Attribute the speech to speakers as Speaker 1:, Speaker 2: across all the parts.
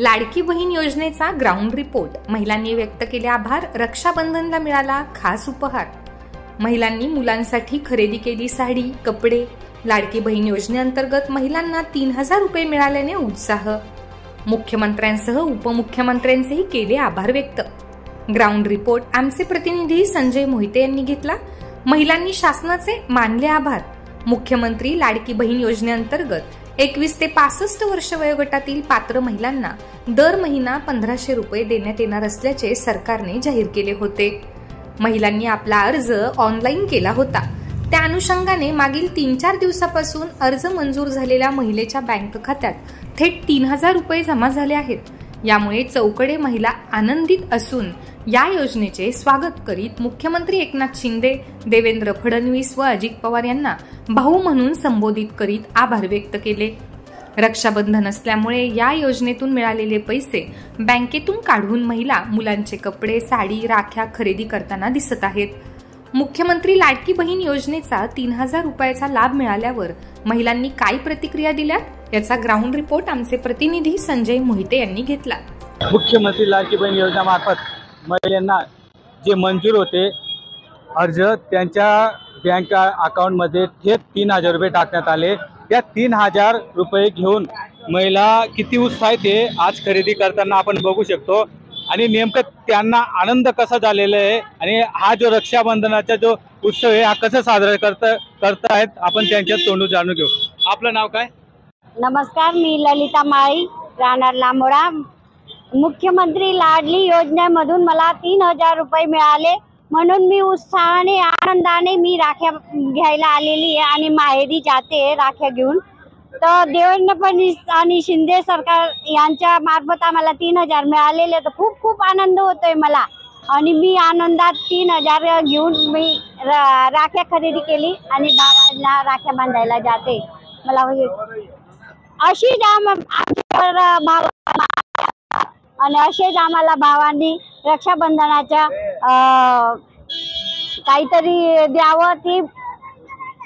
Speaker 1: लाडकी बहीण योजनेचा ground report महिलांनी व्यक्त केले आभार. रक्षाबंधनला मिळाला खास उपहार. महिलांनी मुलांसाठी खरेदी केली साडी कपडे. लाडकी बहीण योजनेअंतर्गत महिलांना तीन हजार रुपये मिळाल्याने उत्साह. मुख्यमंत्र्यांसह उपमुख्यमंत्र्यांचेही केले आभार व्यक्त. ग्राउंड रिपोर्ट आमचे प्रतिनिधी संजय मोहिते यांनी घेतला. महिलांनी शासनाचे मानले आभार. मुख्यमंत्री लाडकी बहीण योजनेअंतर्गत एकवीस ते पासष्ट वर्ष वयोगटातील पात्र महिलांना दर महिना पंधराशे रुपये देण्यात येणार असल्याचे सरकारने जाहीर केले होते. महिलांनी आपला अर्ज ऑनलाईन केला होता. त्या अनुषंगाने मागील तीन चार दिवसापासून अर्ज मंजूर झालेल्या महिलेच्या बँक खात्यात थेट तीन हजार रुपये जमा झाले आहेत. यामुळे चौकडे महिला आनंदित असून या योजनेचे स्वागत करीत मुख्यमंत्री एकनाथ शिंदे देवेंद्र फडणवीस व अजित पवार यांना भाऊ म्हणून संबोधित करीत आभार व्यक्त केले. रक्षाबंधन असल्यामुळे या योजनेतून मिळालेले पैसे बँकेतून काढून महिला मुलांचे कपडे साडी राख्या खरेदी करताना दिसत आहेत. मुख्यमंत्री लाडकी बहीण योजनेचा तीन हजार रुपयाचा लाभ मिळाल्यावर महिलांनी काय प्रतिक्रिया दिल्यात? याचा ग्राउंड रिपोर्ट आमचे प्रतिनिधी संजय मोहिते यांनी घेतला.
Speaker 2: मुख्यमंत्री लाडकी बहीण योजनामार्फत महिलांना जे मंजूर होते अर्ज त्यांच्या बँक अकाउंटमध्ये थेट तीन हजार रुपये टाकण्यात आले. त्या तीन हजार रुपये घेऊन महिला किती उत्साहित आहे आज खरेदी करताना आपण बघू शकतो. आणि नेमकं त्यांना आनंद कसा झालेला आहे आणि हा जो रक्षाबंधनाचा जो उत्सव आहे हा कसा साजरा करत करतायत आपण त्यांच्या तोंडून जाणून घेऊ. आपलं नाव काय?
Speaker 3: नमस्कार मी ललिता माळी राहणार लांबोडा मुख्यमंत्री लाडली योजनेमधून मला तीन हजार रुपये मिळाले. म्हणून मी उत्साहाने आनंदाने मी राख्या घ्यायला आलेली आहे आणि माहेरी जाते राख्या घेऊन. तर देवेंद्र फडणवीस आणि शिंदे सरकार यांच्या मार्फत आम्हाला तीन हजार मिळालेले तर खूप खूप आनंद होतोय मला. आणि मी आनंदात तीन हजार घेऊन मी रा- राख्या खरेदी केली आणि भावाला राख्या बांधायला जाते. मला अशी ज्या आम भाव आणि असेच आम्हाला भावांनी रक्षाबंधनाच्या अं, काहीतरी द्यावं ती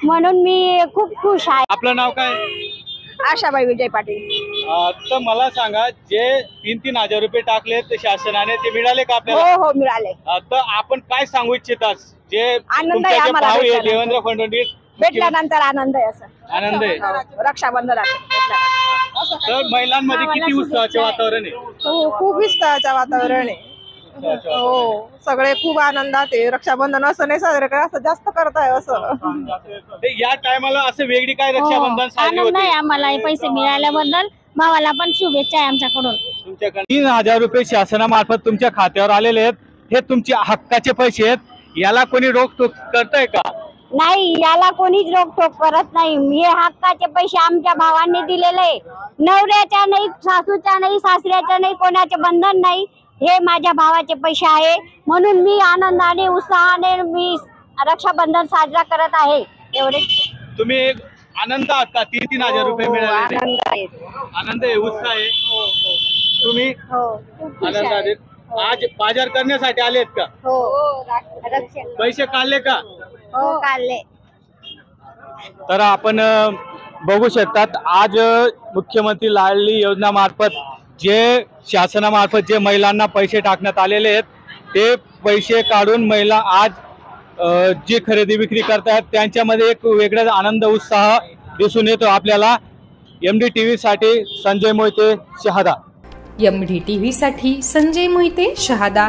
Speaker 3: म्हणून मी खूप खुश आहे.
Speaker 2: आपलं नाव काय?
Speaker 4: आशाबाई विजय पाटील.
Speaker 2: अ, तर मला सांगा जे तीन तीन हजार रुपये टाकले ते शासनाने ते मिळाले का
Speaker 4: हो
Speaker 2: आपल्याला?
Speaker 4: हो मिळाले.
Speaker 2: अ, तर आपण काय सांगू इच्छितात? जे
Speaker 4: आहे
Speaker 2: जे
Speaker 4: आम्हाला
Speaker 2: भाऊ आहे
Speaker 4: भेटल्यानंतर.
Speaker 2: देवेंद्र फडणवीस
Speaker 4: भेटल्यानंतर आनंद आहे असं.
Speaker 2: आनंद आहे.
Speaker 4: हो, रक्षाबंधनात भेटल्यानंतर.
Speaker 2: तर महिलांमध्ये किती उत्साहाचे वातावरण आहे?
Speaker 4: हो खूप विस्ताराचं वातावरण आहे. हो सगळे खूप आनंदात आहे. रक्षाबंधन असं नाही साजरं करा असं जास्त करताय असं.
Speaker 2: ते या टायमाला असं वेगळी काय रक्षाबंधन साजरी
Speaker 3: हो, आनंद आहे
Speaker 2: होते
Speaker 3: आम्हाला हे पैसे मिळाल्याबद्दल भावाला पण शुभेच्छा आहे आमच्याकडून.
Speaker 2: तुमच्याकडे तीन हजार रुपये शासनामार्फत तुमच्या खात्यावर आलेले आहेत. हे तुमचे हक्काचे पैसे आहेत. याला कोणी रोखटोक करताय का?
Speaker 3: नाही याला कोणीच रोकटोक करत नाही. हे हक्काचे पैसे आमच्या भावांनी दिलेले. नवऱ्याच्या नाही सासूच्या नाही सासऱ्याच्या नाही कोणाचे बंधन नाही. हे माझ्या भावाचे पैसे आहे. म्हणून मी आनंदाने उत्साहाने मी रक्षाबंधन साजरा करत आहे. एवढे.
Speaker 2: तुम्ही आनंद आहात का? तीन तीन हजार रुपये मिळाले
Speaker 4: आनंद आहे.
Speaker 2: आनंद आहे उत्साह आहे. तुम्ही
Speaker 3: हो खूप खुश
Speaker 2: आनंद
Speaker 3: आहे.
Speaker 2: आहेत. आज बाजार करण्यासाठी आलेत का?
Speaker 3: हो
Speaker 2: पैसे काढले का?
Speaker 3: हो काढले.
Speaker 2: तर आपण बघू शकतात आज मुख्यमंत्री लाडली योजनामार्फत जे शासनामार्फत जे महिलांना पैसे टाकण्यात आलेले आहेत ते पैसे काढून महिला आज जी खरेदी विक्री करतात त्यांच्यामध्ये एक वेगळाच आनंद उत्साह दिसून येतो आपल्याला. एम डी टी व्हीसाठी संजय मोहिते शहादा.
Speaker 1: एमडी टीव्ही साठी संजय मोहिते शहादा.